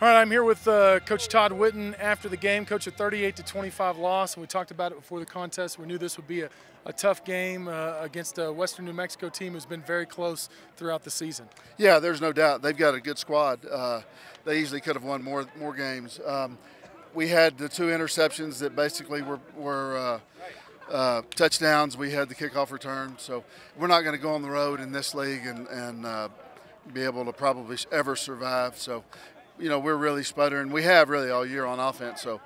All right, I'm here with uh, Coach Todd Whitten after the game. Coach, a 38 to 25 loss, and we talked about it before the contest. We knew this would be a, a tough game uh, against a Western New Mexico team who's been very close throughout the season. Yeah, there's no doubt they've got a good squad. Uh, they easily could have won more more games. Um, we had the two interceptions that basically were were. Uh, uh, touchdowns. We had the kickoff return, so we're not going to go on the road in this league and, and uh, be able to probably ever survive. So you know, we're really sputtering. We have really all year on offense, so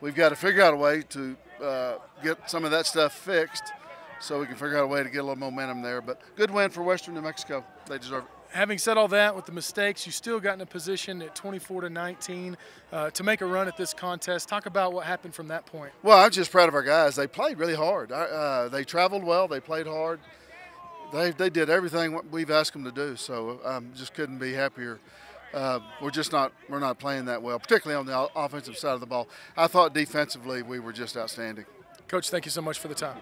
we've got to figure out a way to uh, get some of that stuff fixed so we can figure out a way to get a little momentum there. But good win for Western New Mexico. They deserve it. Having said all that, with the mistakes, you still got in a position at 24 to 19 uh, to make a run at this contest. Talk about what happened from that point. Well, I'm just proud of our guys. They played really hard. Uh, they traveled well. They played hard. They, they did everything we've asked them to do. So I um, just couldn't be happier uh, we're just not we're not playing that well, particularly on the offensive side of the ball. I thought defensively we were just outstanding. Coach, thank you so much for the time.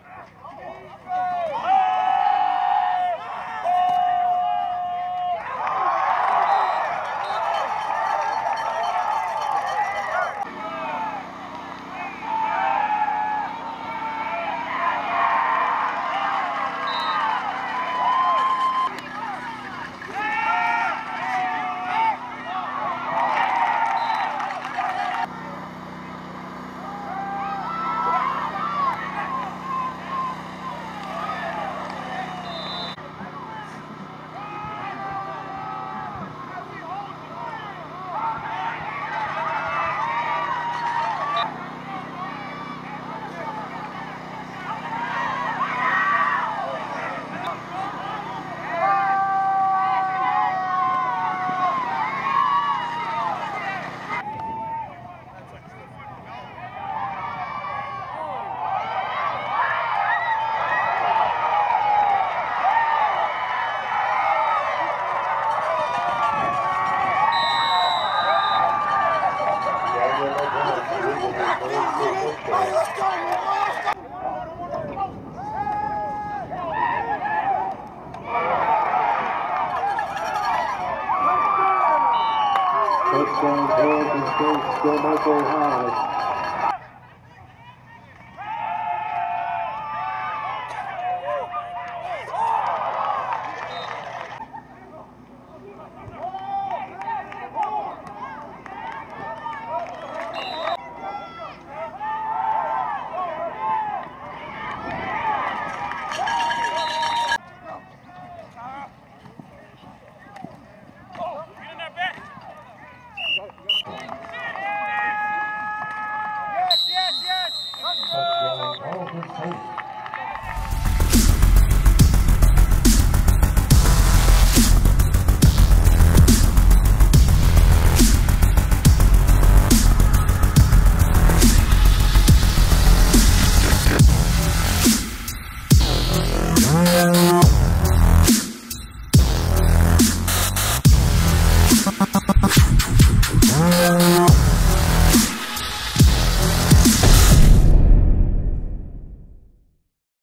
Touchdown, Oregon State, Michael High.